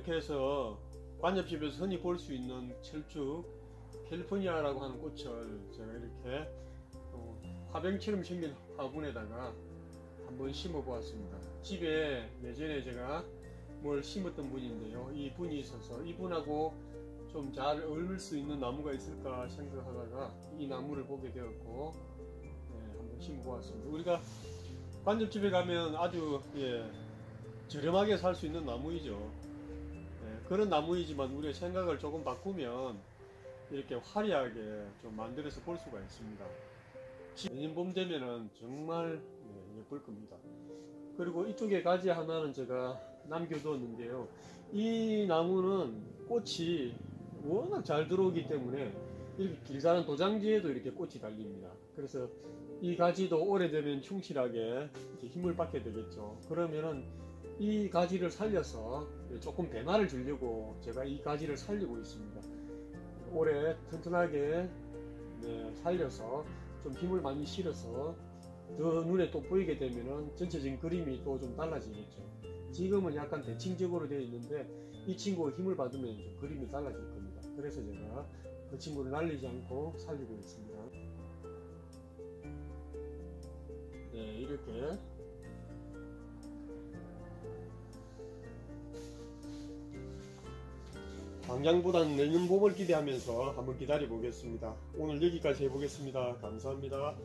이렇게 해서 관엽집에서 흔히 볼 수 있는 철쭉 캘리포니아라고 하는 꽃을 제가 이렇게 어, 화병처럼 생긴 화분에다가 한번 심어 보았습니다. 집에 예전에 제가 뭘 심었던 분인데요. 이 분이 있어서 이 분하고 좀 잘 어울릴 수 있는 나무가 있을까 생각하다가 이 나무를 보게 되었고 네, 한번 심어 보았습니다. 우리가 관접집에 가면 아주 예, 저렴하게 살 수 있는 나무이죠. 예, 그런 나무이지만 우리가 생각을 조금 바꾸면 이렇게 화려하게 좀 만들어서 볼 수가 있습니다. 내년 봄 되면은 정말 예, 예쁠 겁니다. 그리고 이쪽에 가지 하나는 제가 남겨두었는데요. 이 나무는 꽃이 워낙 잘 들어오기 때문에 이렇게 길다란 도장지에도 이렇게 꽃이 달립니다. 그래서 이 가지도 오래되면 충실하게 힘을 받게 되겠죠. 그러면은 이 가지를 살려서 조금 변화를 주려고 제가 이 가지를 살리고 있습니다. 오래 튼튼하게 네, 살려서 좀 힘을 많이 실어서 더 눈에 또 보이게 되면은 전체적인 그림이 또 좀 달라지겠죠. 지금은 약간 대칭적으로 되어 있는데 이 친구가 힘을 받으면 좀 그림이 달라질 겁니다. 그래서 제가 그 친구를 날리지 않고 살리고 있습니다. 이렇게 당장보다는 내년 봄을 기대하면서 한번 기다려 보겠습니다. 오늘 여기까지 해보겠습니다. 감사합니다.